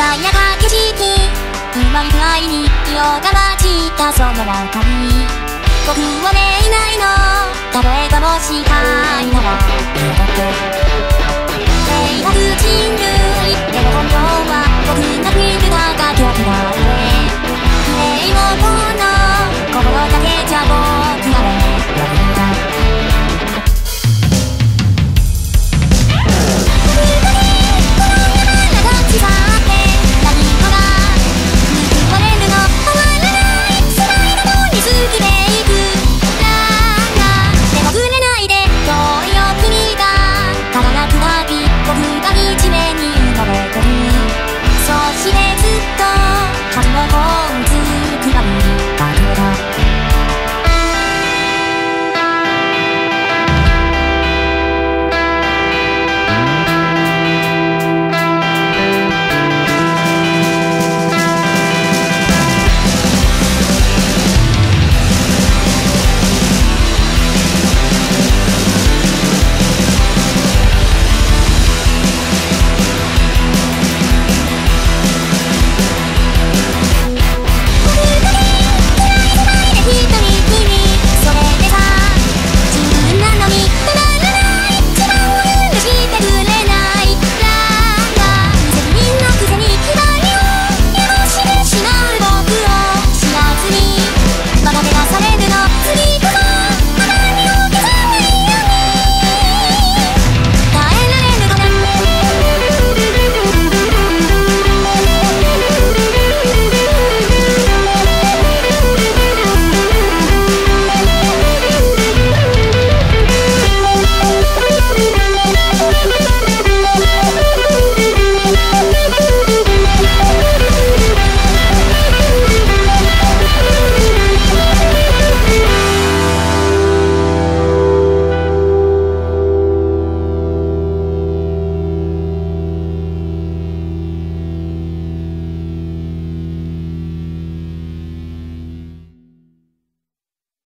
鮮やか景色。うまい具合に色が混じった。その中に僕は寝いないの。例えばもしかいなら